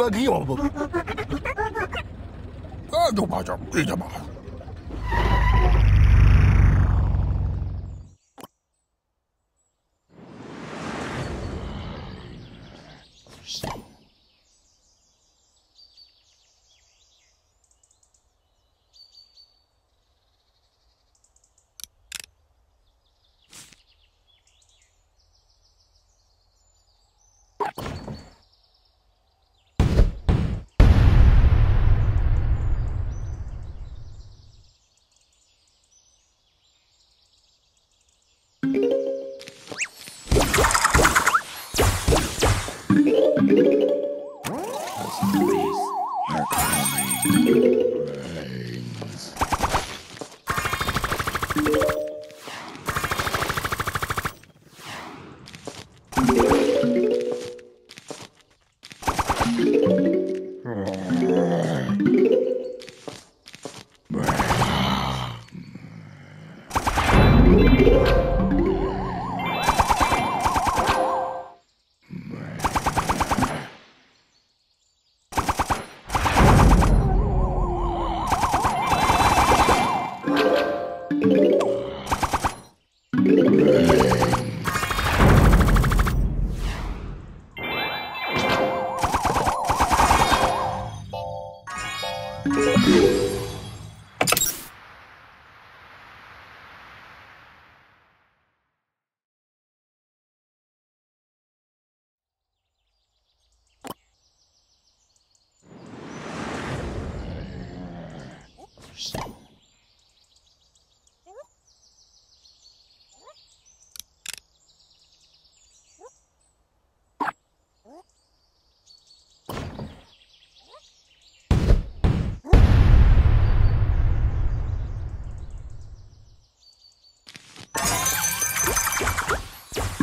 我地我不，干就麻将，你干嘛？Ella más. are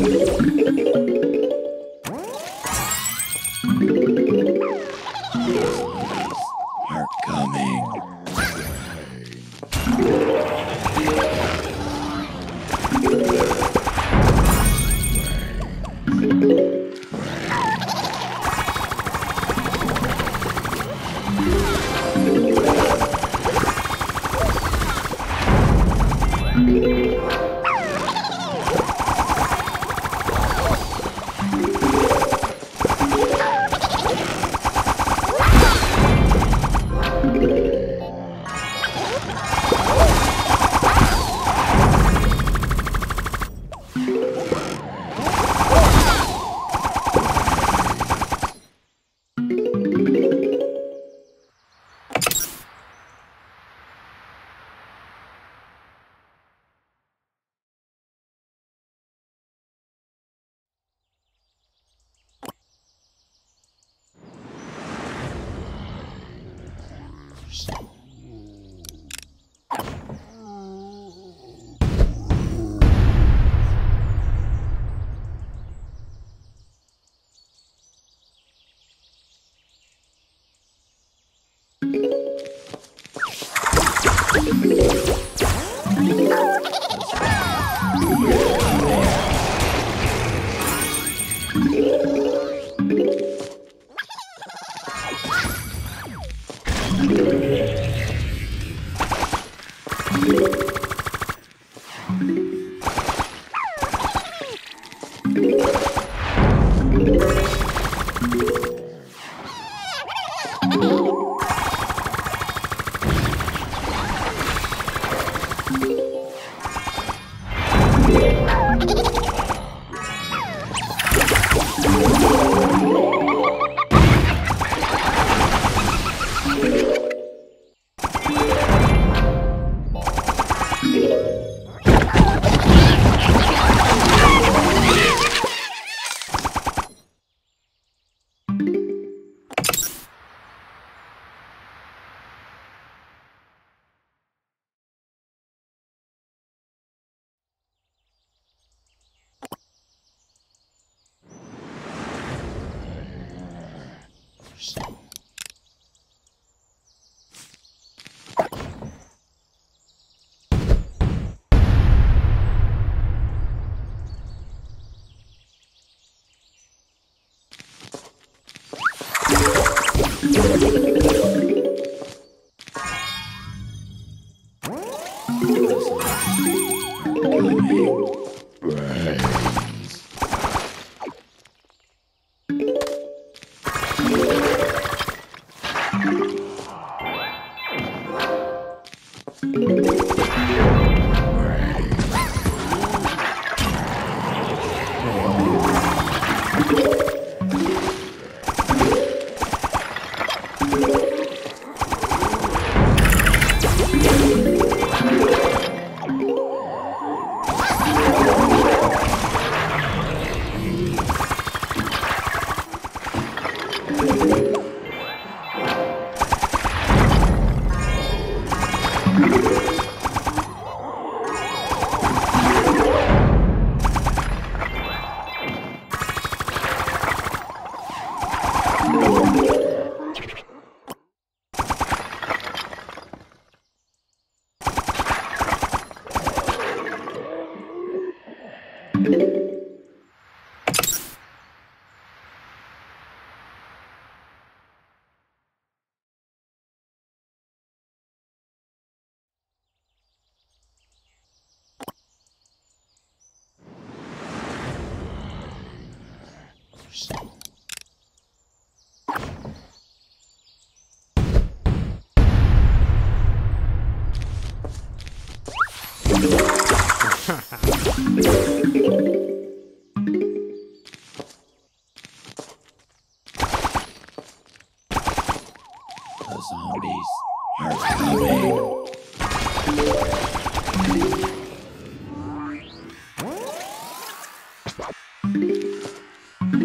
coming. Thank you.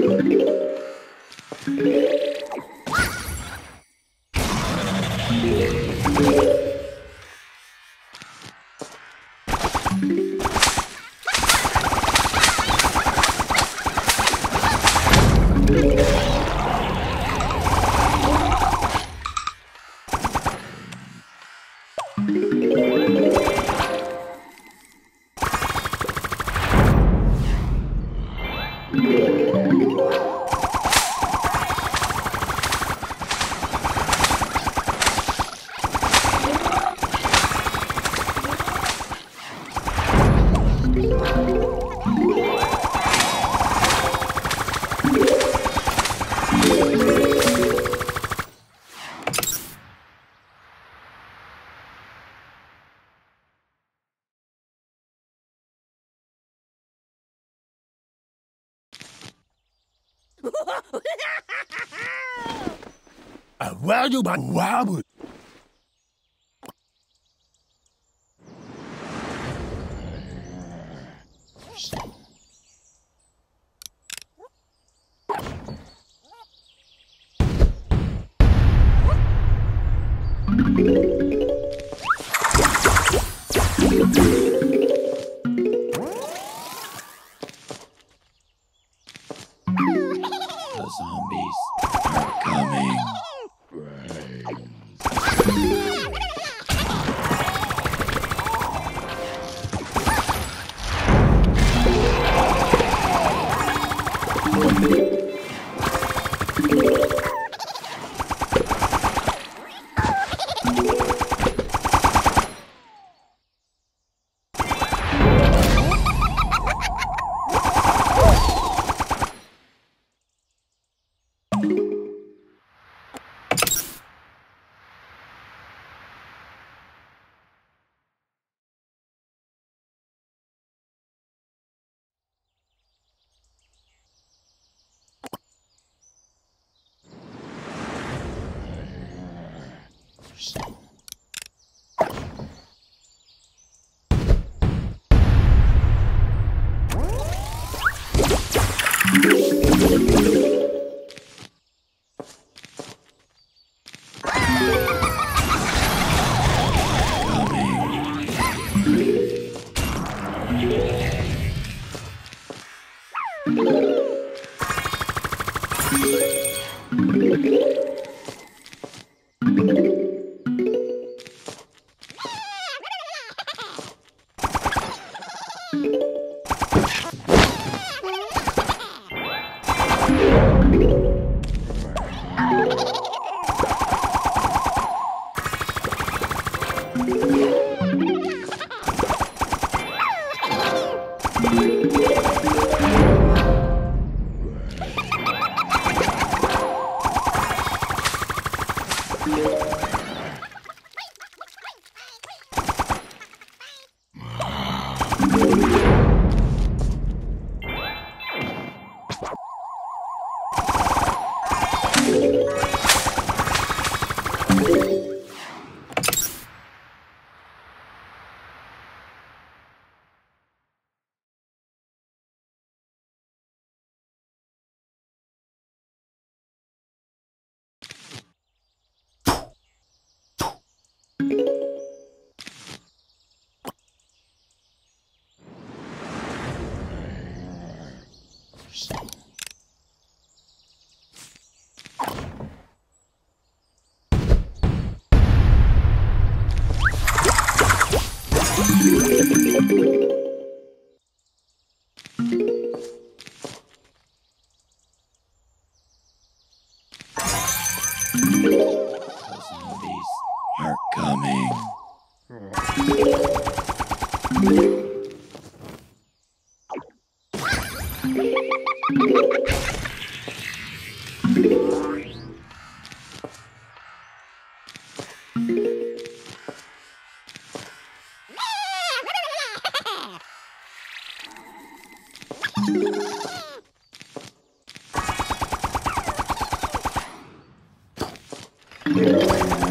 Thank you. Chứ bạn quá The Música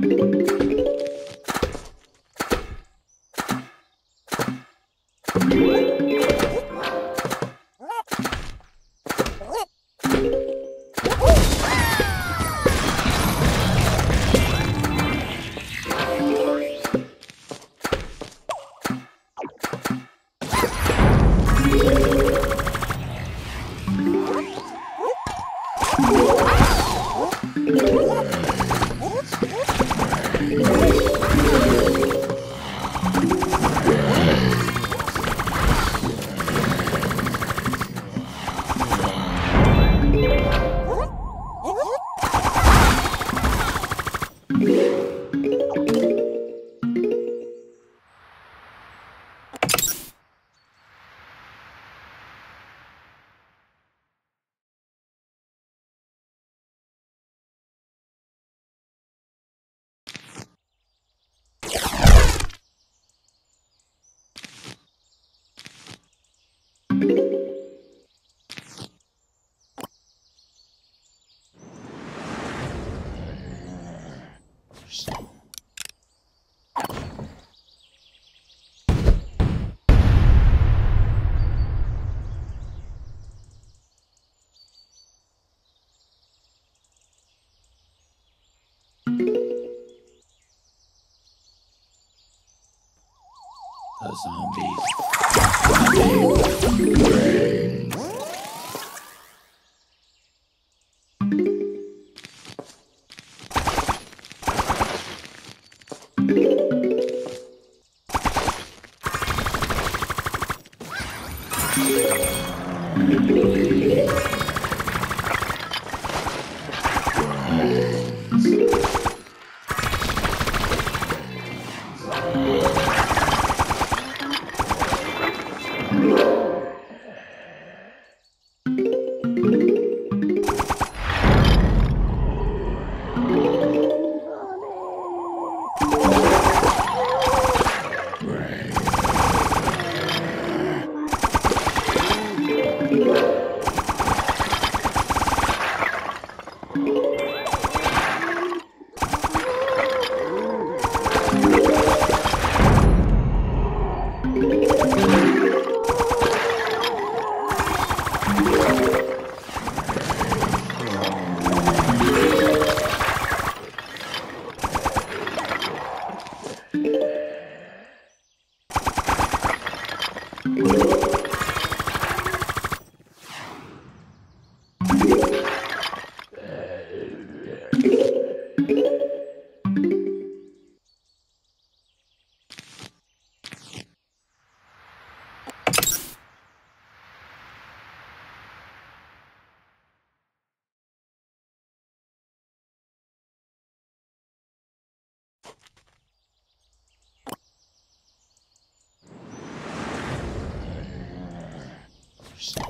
The zombies are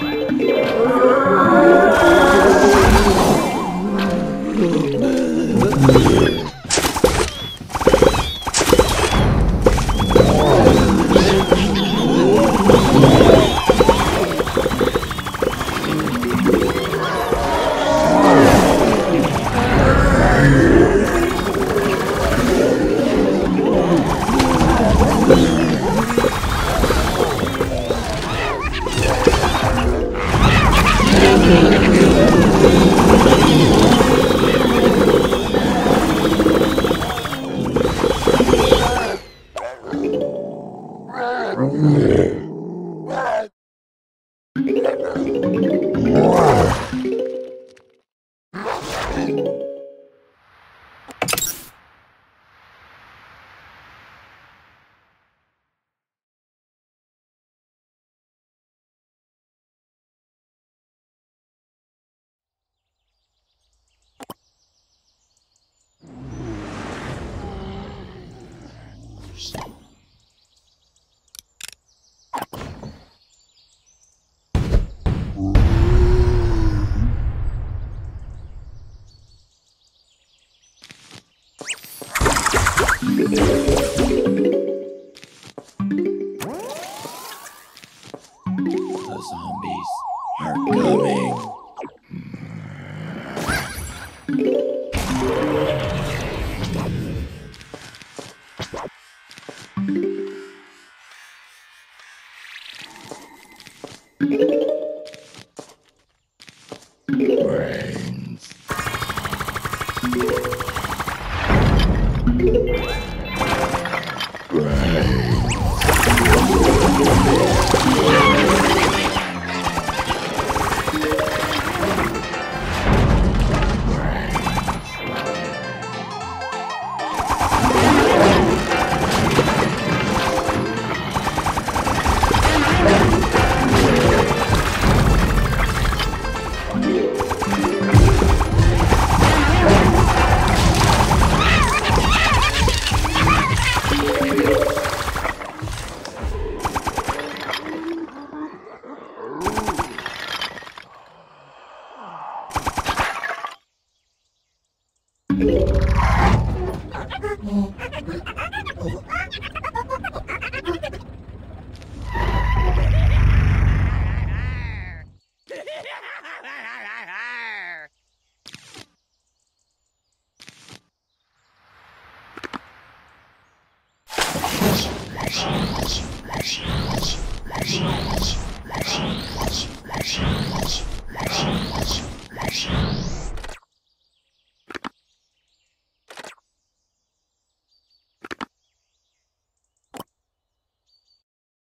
The